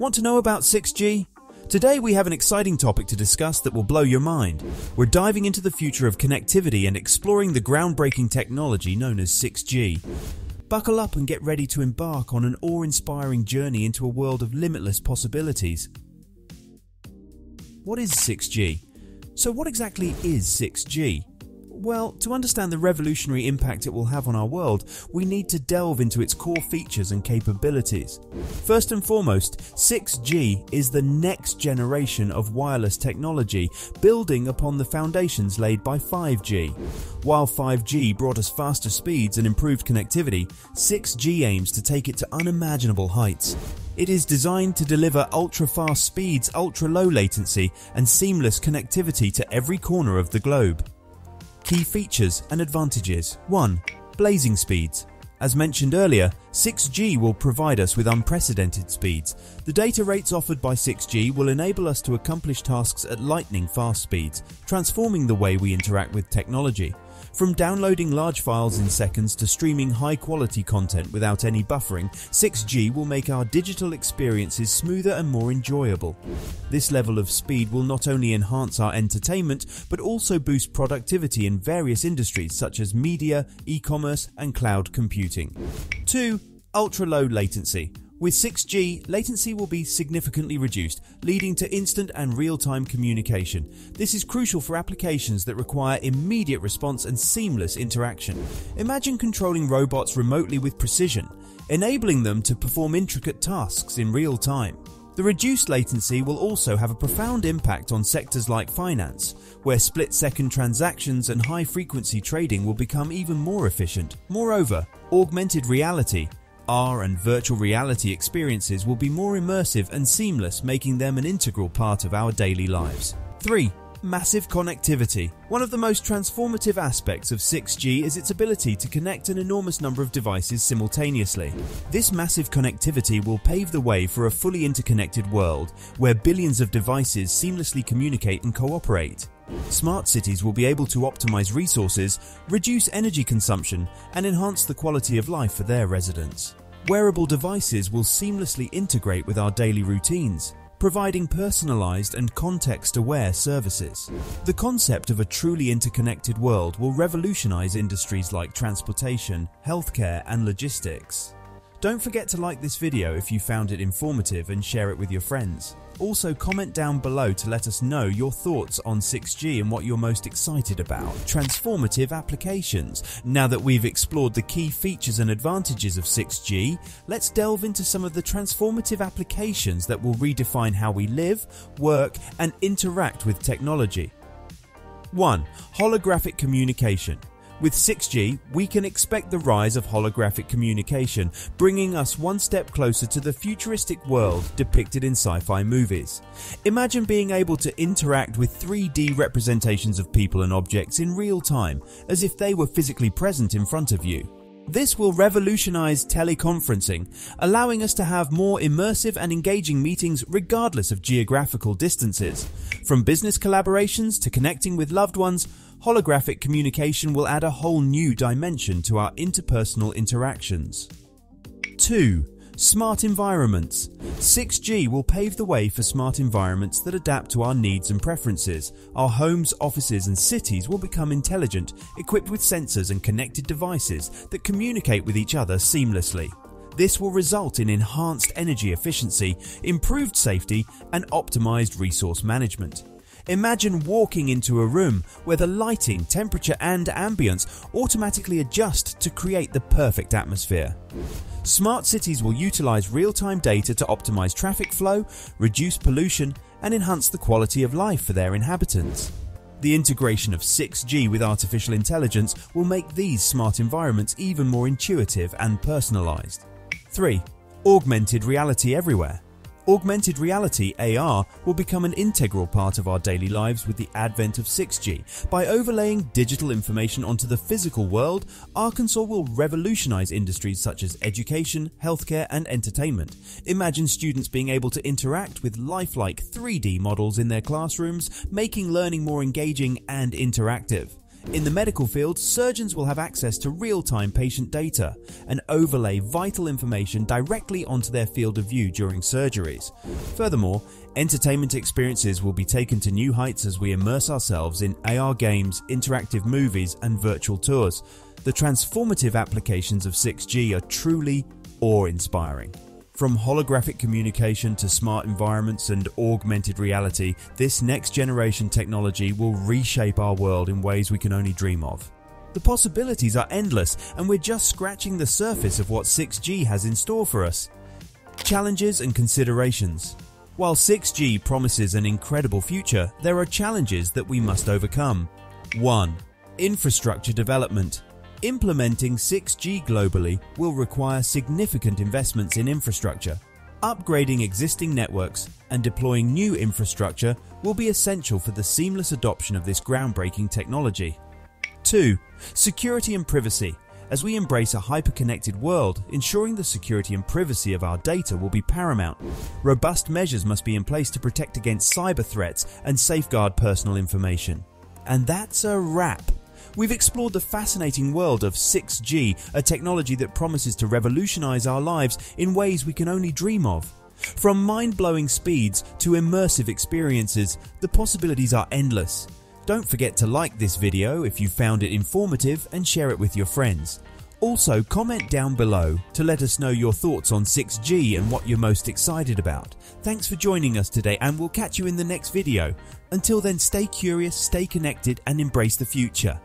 Want to know about 6G? Today we have an exciting topic to discuss that will blow your mind. We're diving into the future of connectivity and exploring the groundbreaking technology known as 6G. Buckle up and get ready to embark on an awe-inspiring journey into a world of limitless possibilities. What is 6G? So what exactly is 6G? Well, to understand the revolutionary impact it will have on our world, we need to delve into its core features and capabilities. First and foremost, 6G is the next generation of wireless technology, building upon the foundations laid by 5G. While 5G brought us faster speeds and improved connectivity, 6G aims to take it to unimaginable heights. It is designed to deliver ultra-fast speeds, ultra-low latency, and seamless connectivity to every corner of the globe. Key features and advantages 1. Blazing speeds. As mentioned earlier, 6G will provide us with unprecedented speeds. The data rates offered by 6G will enable us to accomplish tasks at lightning fast speeds, transforming the way we interact with technology. From downloading large files in seconds to streaming high quality content without any buffering, 6G will make our digital experiences smoother and more enjoyable. This level of speed will not only enhance our entertainment, but also boost productivity in various industries such as media, e-commerce and cloud computing. 2. Ultra low latency. With 6G, latency will be significantly reduced, leading to instant and real-time communication. This is crucial for applications that require immediate response and seamless interaction. Imagine controlling robots remotely with precision, enabling them to perform intricate tasks in real time. The reduced latency will also have a profound impact on sectors like finance, where split-second transactions and high-frequency trading will become even more efficient. Moreover, augmented reality AR and virtual reality experiences will be more immersive and seamless making them an integral part of our daily lives. 3. Massive connectivity. One of the most transformative aspects of 6G is its ability to connect an enormous number of devices simultaneously. This massive connectivity will pave the way for a fully interconnected world where billions of devices seamlessly communicate and cooperate. Smart cities will be able to optimize resources, reduce energy consumption, and enhance the quality of life for their residents. Wearable devices will seamlessly integrate with our daily routines, providing personalized and context-aware services. The concept of a truly interconnected world will revolutionize industries like transportation, healthcare and logistics. Don't forget to like this video if you found it informative and share it with your friends. Also comment down below to let us know your thoughts on 6G and what you're most excited about. Transformative applications. Now that we've explored the key features and advantages of 6G, let's delve into some of the transformative applications that will redefine how we live, work and interact with technology. 1. Holographic communication. With 6G, we can expect the rise of holographic communication, bringing us one step closer to the futuristic world depicted in sci-fi movies. Imagine being able to interact with 3D representations of people and objects in real time, as if they were physically present in front of you. This will revolutionize teleconferencing, allowing us to have more immersive and engaging meetings regardless of geographical distances. From business collaborations to connecting with loved ones, holographic communication will add a whole new dimension to our interpersonal interactions. 2. Smart environments. 6G will pave the way for smart environments that adapt to our needs and preferences. Our homes, offices and cities will become intelligent, equipped with sensors and connected devices that communicate with each other seamlessly. This will result in enhanced energy efficiency, improved safety and optimized resource management. Imagine walking into a room where the lighting, temperature and ambience automatically adjust to create the perfect atmosphere. Smart cities will utilize real-time data to optimize traffic flow, reduce pollution and enhance the quality of life for their inhabitants. The integration of 6G with artificial intelligence will make these smart environments even more intuitive and personalized. 3. Augmented reality everywhere. Augmented reality AR will become an integral part of our daily lives with the advent of 6G. By overlaying digital information onto the physical world, Arkansas will revolutionize industries such as education, healthcare and entertainment. Imagine students being able to interact with lifelike 3D models in their classrooms, making learning more engaging and interactive. In the medical field, surgeons will have access to real-time patient data and overlay vital information directly onto their field of view during surgeries. Furthermore, entertainment experiences will be taken to new heights as we immerse ourselves in AR games, interactive movies and virtual tours. The transformative applications of 6G are truly awe-inspiring. From holographic communication to smart environments and augmented reality, this next generation technology will reshape our world in ways we can only dream of. The possibilities are endless and we're just scratching the surface of what 6G has in store for us. Challenges and considerations. While 6G promises an incredible future, there are challenges that we must overcome. 1. Infrastructure development. Implementing 6G globally will require significant investments in infrastructure. Upgrading existing networks and deploying new infrastructure will be essential for the seamless adoption of this groundbreaking technology. 2. Security and privacy. As we embrace a hyper-connected world, ensuring the security and privacy of our data will be paramount. Robust measures must be in place to protect against cyber threats and safeguard personal information. And that's a wrap. We've explored the fascinating world of 6G, a technology that promises to revolutionize our lives in ways we can only dream of. From mind-blowing speeds to immersive experiences, the possibilities are endless. Don't forget to like this video if you found it informative and share it with your friends. Also comment down below to let us know your thoughts on 6G and what you're most excited about. Thanks for joining us today and we'll catch you in the next video. Until then stay curious, stay connected and embrace the future.